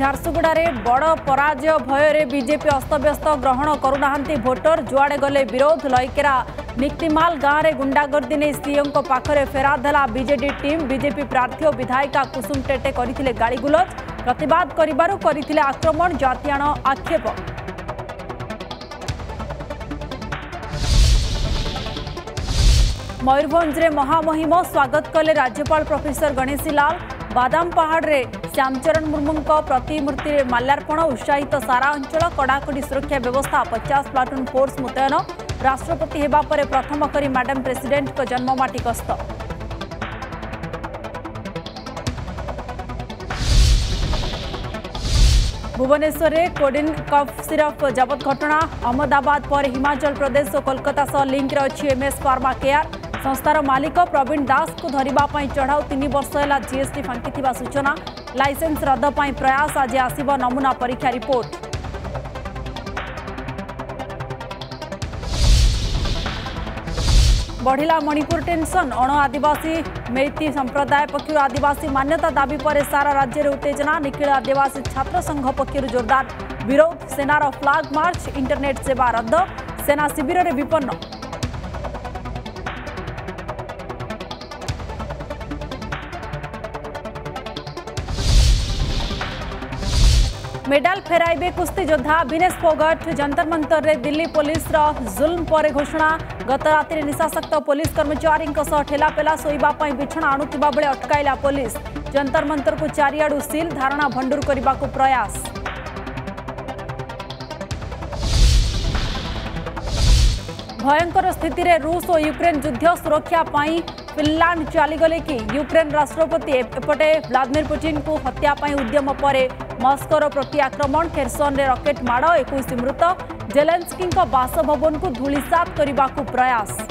ଝାରସୁଗୁଡ଼ାରେ ବଡ଼ ପରାଜୟ ଭୟରେ ବିଜେପି ଅସ୍ତବ୍ୟସ୍ତ ଗ୍ରହଣ କରୁନାହାନ୍ତି ଭୋଟର ଯୁଆଡ଼େ ଗଲେ ବିରୋଧ ଲଇକେରା ନିକ୍ତିମାଲ ଗାଁରେ ଗୁଣ୍ଡାଗର୍ଦ୍ଦି ନେଇ ସିଓଙ୍କ ପାଖରେ ଫେରାଦ ହେଲା ବିଜେଡି ଟିମ୍ ବିଜେପି ପ୍ରାର୍ଥୀ ଓ ବିଧାୟିକା କୁସୁମ ଟେଟେ କରିଥିଲେ ଗାଳିଗୁଲଜ ପ୍ରତିବାଦ କରିବାରୁ କରିଥିଲେ ଆକ୍ରମଣ ଜାତିଆଣ ଆକ୍ଷେପ ମୟୂରଭଞ୍ଜରେ ମହାମହିମ ସ୍ୱାଗତ କଲେ ରାଜ୍ୟପାଳ ପ୍ରଫେସର ଗଣେଶୀ ଲାଲ ବାଦାମ ପାହାଡ଼ରେ श्यामचरण मुर्मू प्रतिमूर्ति में माल्यार्पण उत्साहित तो सारा अंचल कड़ाकड़ी सुरक्षा व्यवस्था पचास प्लाटून फोर्स मुतयन राष्ट्रपति होगापर प्रथम कर मैडम प्रेसीडेट जन्ममाटी गस्त भुवनेश्वर में कोडिन कफ सिरफ जबत घटना अहमदाबाद पर हिमाचल प्रदेश और कोलकाता सह लिंक अच्छी एमएस फार्मा केयर संस्थार मालिक प्रवीण दास को धरवा चढ़ाउ तीन वर्ष है जीएसटी फांकी सूचना लाइसेंस रद्द प्रयास आज आसव नमूना परीक्षा रिपोर्ट बढ़ला मणिपुर टेनसन अण आदिवासी मैती संप्रदाय पक्ष आदिवासी मान्यता दाबी पर सारा राज्य में उत्तेजना निखिल आदिवासी छात्र संघ पक्ष जोरदार विरोध सेनार फ्लाग मार्च इंटरनेट सेवा रद्द सेना शिविर में विपन्न मेडल कुस्ती योद्धा विनेश फोगट जंतर मंतर में दिल्ली पुलिस जुल्म पर घोषणा गत रात निशाशक्त पुलिस कर्मचारी ठेलापेला शोवाप विछणा आणुता अटकला पुलिस जंतर मंतर को चारिड़ू सिल धारणा भंडूर करने को प्रयास भयंकर स्थित रूस और युक्रेन युद्ध सुरक्षापी फिनलांड चलीगले कि युक्रेन राष्ट्रपति एपटे व्लादिमिर पुतिन को हत्या उद्यम पर मस्कर प्रति आक्रमण खेरसन रकेट माड़ एक मृत जेलेन्स्की बासभवन को धूलिसात करने को प्रयास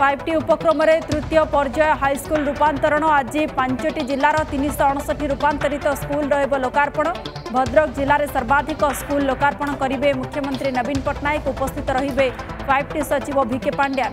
ফাইভ টি উপক্রমে তৃতীয় পর্যায় হাইস্কুল রূপাতরণ আজ পাঁচটি জেলার তিনশ অণষঠি রূপাতরিত স্কুল রহব লোকার্পণ ভদ্রক জেলার সর্বাধিক স্কুল লোকার্পণ করবে মুখ্যমন্ত্রী নবীন পট্টনাক উপস্থিত রহবে ফাইভ টি সচিব ভিকে পাণ্ডিয়ান